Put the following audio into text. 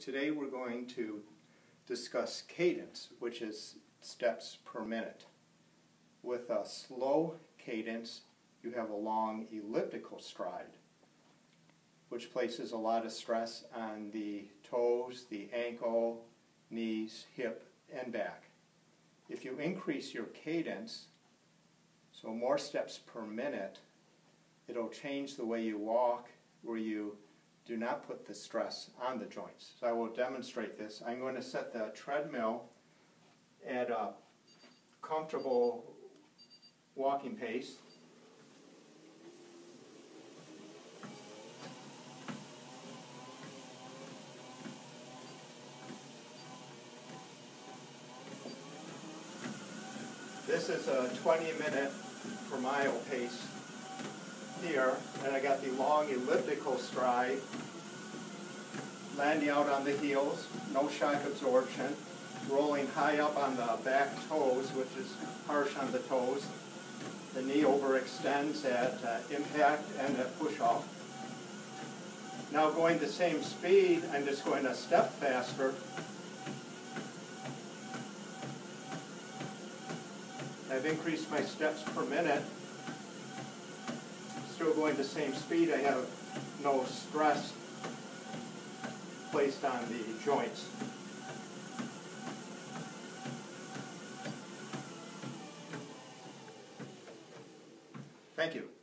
today we're going to discuss cadence, which is steps per minute. With a slow cadence, you have a long elliptical stride, which places a lot of stress on the toes, the ankle, knees, hip, and back. If you increase your cadence, so more steps per minute, it'll change the way you walk, where you do not put the stress on the joints. So I will demonstrate this. I'm going to set the treadmill at a comfortable walking pace. This is a 20 minute per mile pace here, and I got the long elliptical stride, landing out on the heels, no shock absorption, rolling high up on the back toes, which is harsh on the toes. The knee overextends at uh, impact and at push-off. Now going the same speed, I'm just going a step faster. I've increased my steps per minute still going the same speed. I have no stress placed on the joints. Thank you.